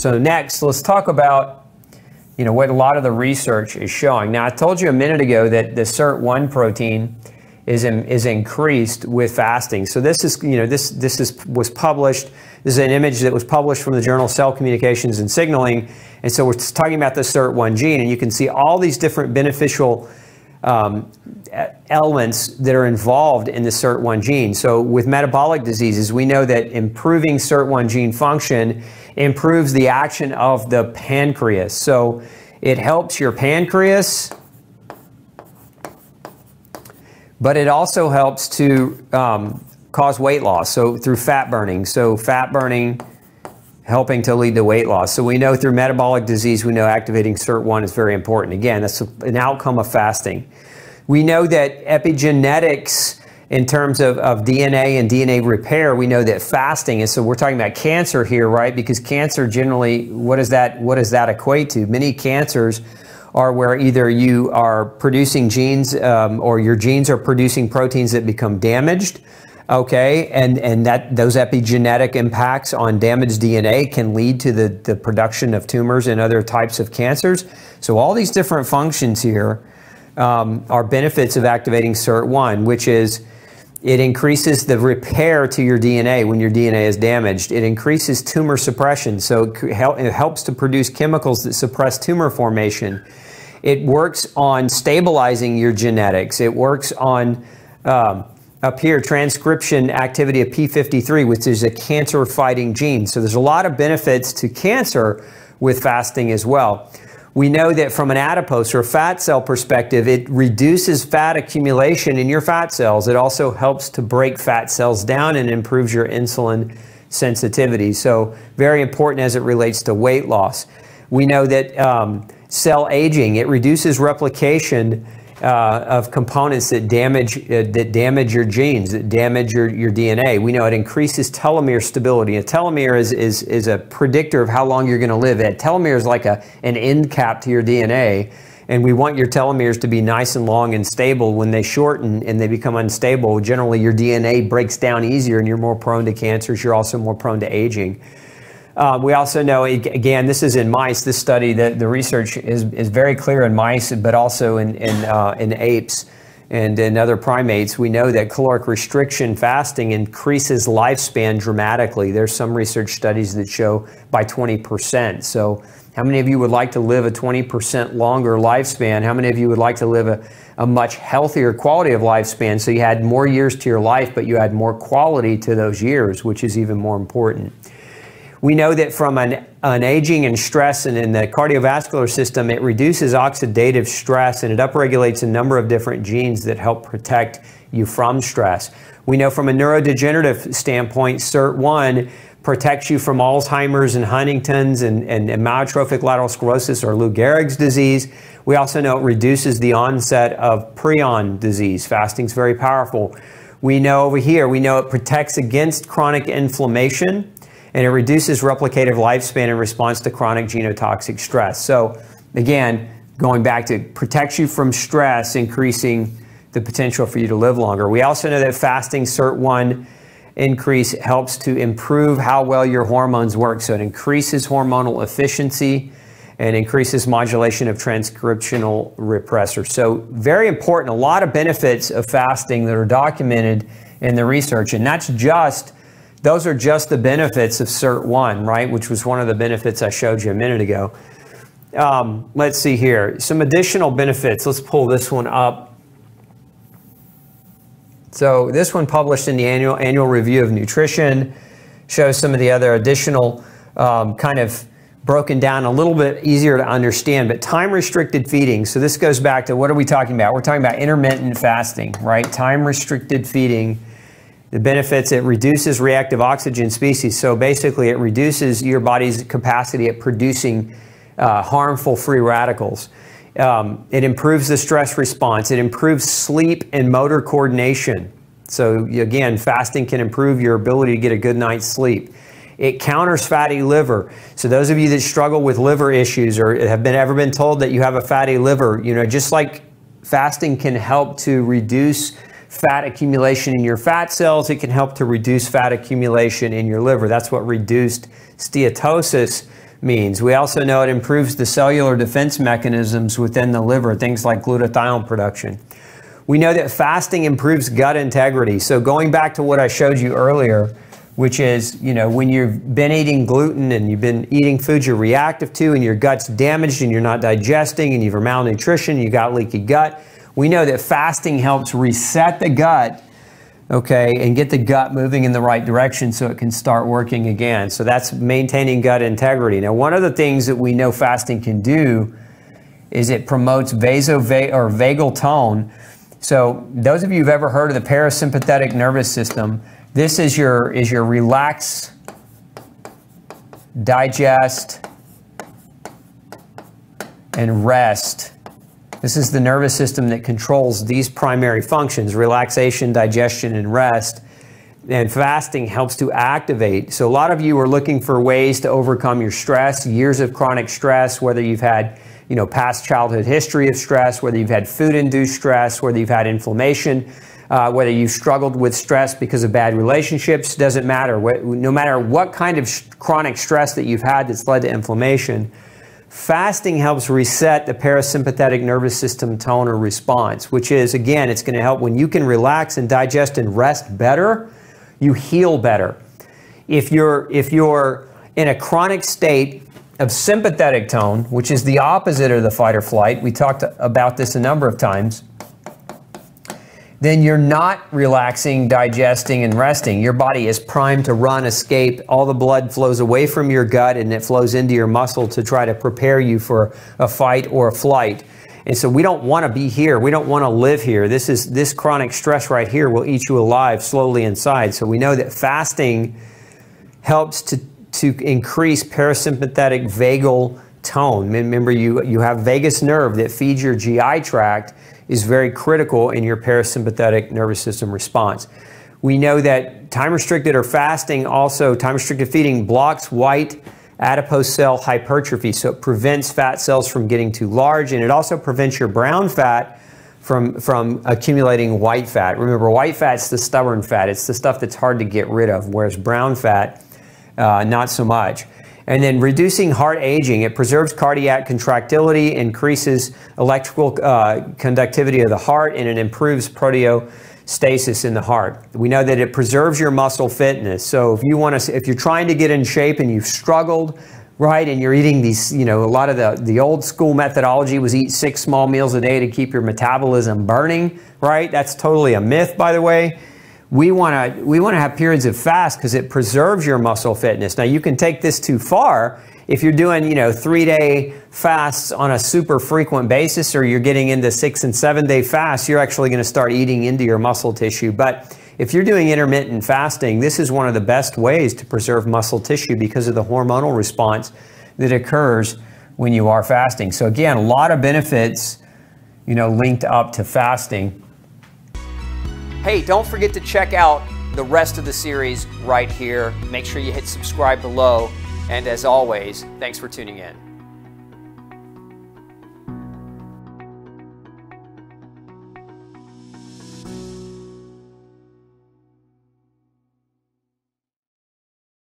So next, let's talk about you know what a lot of the research is showing. Now, I told you a minute ago that the SIRT1 protein is in, is increased with fasting. So this is you know this this is was published. This is an image that was published from the journal Cell Communications and Signaling, and so we're talking about the SIRT1 gene, and you can see all these different beneficial um, elements that are involved in the SIRT1 gene. So with metabolic diseases, we know that improving SIRT1 gene function improves the action of the pancreas. So it helps your pancreas, but it also helps to um, cause weight loss. So through fat burning. So fat burning helping to lead to weight loss. So we know through metabolic disease, we know activating SIRT1 is very important. Again, that's an outcome of fasting. We know that epigenetics in terms of, of DNA and DNA repair, we know that fasting, and so we're talking about cancer here, right? Because cancer generally, what does that, what does that equate to? Many cancers are where either you are producing genes um, or your genes are producing proteins that become damaged okay and and that those epigenetic impacts on damaged dna can lead to the the production of tumors and other types of cancers so all these different functions here um, are benefits of activating sirt1 which is it increases the repair to your DNA when your DNA is damaged. It increases tumor suppression, so it helps to produce chemicals that suppress tumor formation. It works on stabilizing your genetics. It works on um, up here, transcription activity of P53, which is a cancer fighting gene. So there's a lot of benefits to cancer with fasting as well. We know that from an adipose or fat cell perspective, it reduces fat accumulation in your fat cells. It also helps to break fat cells down and improves your insulin sensitivity. So very important as it relates to weight loss. We know that um, cell aging, it reduces replication uh, of components that damage uh, that damage your genes, that damage your, your DNA. We know it increases telomere stability. A telomere is, is, is a predictor of how long you're going to live. A telomere is like a, an end cap to your DNA. And we want your telomeres to be nice and long and stable. When they shorten and they become unstable, generally your DNA breaks down easier and you're more prone to cancers. You're also more prone to aging. Um, we also know, again, this is in mice. This study, the, the research is, is very clear in mice, but also in, in, uh, in apes and in other primates. We know that caloric restriction fasting increases lifespan dramatically. There's some research studies that show by 20%. So, how many of you would like to live a 20% longer lifespan? How many of you would like to live a, a much healthier quality of lifespan so you had more years to your life, but you had more quality to those years, which is even more important? We know that from an, an aging and stress and in the cardiovascular system, it reduces oxidative stress and it upregulates a number of different genes that help protect you from stress. We know from a neurodegenerative standpoint, SIRT1 protects you from Alzheimer's and Huntington's and, and, and myotrophic lateral sclerosis or Lou Gehrig's disease. We also know it reduces the onset of prion disease. Fasting is very powerful. We know over here, we know it protects against chronic inflammation and it reduces replicative lifespan in response to chronic genotoxic stress. So again, going back to protects you from stress, increasing the potential for you to live longer. We also know that fasting SIRT1 increase helps to improve how well your hormones work. So it increases hormonal efficiency and increases modulation of transcriptional repressors. So very important, a lot of benefits of fasting that are documented in the research. And that's just those are just the benefits of SIRT 1, right? Which was one of the benefits I showed you a minute ago. Um, let's see here. Some additional benefits. Let's pull this one up. So this one published in the annual, annual review of nutrition shows some of the other additional um, kind of broken down a little bit easier to understand, but time restricted feeding. So this goes back to what are we talking about? We're talking about intermittent fasting, right? Time restricted feeding the benefits, it reduces reactive oxygen species. So basically, it reduces your body's capacity at producing uh, harmful free radicals. Um, it improves the stress response. It improves sleep and motor coordination. So again, fasting can improve your ability to get a good night's sleep. It counters fatty liver. So those of you that struggle with liver issues or have been ever been told that you have a fatty liver, you know, just like fasting can help to reduce fat accumulation in your fat cells. It can help to reduce fat accumulation in your liver. That's what reduced steatosis means. We also know it improves the cellular defense mechanisms within the liver, things like glutathione production. We know that fasting improves gut integrity. So going back to what I showed you earlier, which is, you know, when you've been eating gluten and you've been eating foods you're reactive to and your gut's damaged and you're not digesting and you've malnutrition, you got leaky gut, we know that fasting helps reset the gut okay, and get the gut moving in the right direction so it can start working again. So that's maintaining gut integrity. Now, one of the things that we know fasting can do is it promotes vaso or vagal tone. So those of you who've ever heard of the parasympathetic nervous system, this is your is your relax, digest, and rest this is the nervous system that controls these primary functions relaxation, digestion, and rest. And fasting helps to activate. So, a lot of you are looking for ways to overcome your stress, years of chronic stress, whether you've had you know, past childhood history of stress, whether you've had food induced stress, whether you've had inflammation, uh, whether you've struggled with stress because of bad relationships, doesn't matter. No matter what kind of chronic stress that you've had that's led to inflammation, Fasting helps reset the parasympathetic nervous system tone or response, which is, again, it's going to help when you can relax and digest and rest better, you heal better. If you're, if you're in a chronic state of sympathetic tone, which is the opposite of the fight or flight, we talked about this a number of times, then you're not relaxing, digesting, and resting. Your body is primed to run, escape. All the blood flows away from your gut and it flows into your muscle to try to prepare you for a fight or a flight. And so we don't want to be here. We don't want to live here. This is this chronic stress right here will eat you alive slowly inside. So we know that fasting helps to to increase parasympathetic vagal tone. Remember, you you have vagus nerve that feeds your GI tract is very critical in your parasympathetic nervous system response. We know that time restricted or fasting also, time restricted feeding blocks white adipose cell hypertrophy. So it prevents fat cells from getting too large and it also prevents your brown fat from, from accumulating white fat. Remember, white fat's the stubborn fat. It's the stuff that's hard to get rid of, whereas brown fat, uh, not so much. And then reducing heart aging, it preserves cardiac contractility, increases electrical uh, conductivity of the heart, and it improves proteostasis in the heart. We know that it preserves your muscle fitness. So if you want to, if you're trying to get in shape and you've struggled, right, and you're eating these, you know, a lot of the, the old school methodology was eat six small meals a day to keep your metabolism burning, right? That's totally a myth, by the way we want to we want to have periods of fast because it preserves your muscle fitness. Now you can take this too far if you're doing you know three day fasts on a super frequent basis, or you're getting into six and seven day fasts. You're actually going to start eating into your muscle tissue, but if you're doing intermittent fasting, this is one of the best ways to preserve muscle tissue because of the hormonal response that occurs when you are fasting. So again, a lot of benefits, you know, linked up to fasting. Hey, don't forget to check out the rest of the series right here. Make sure you hit subscribe below. And as always, thanks for tuning in.